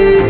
you.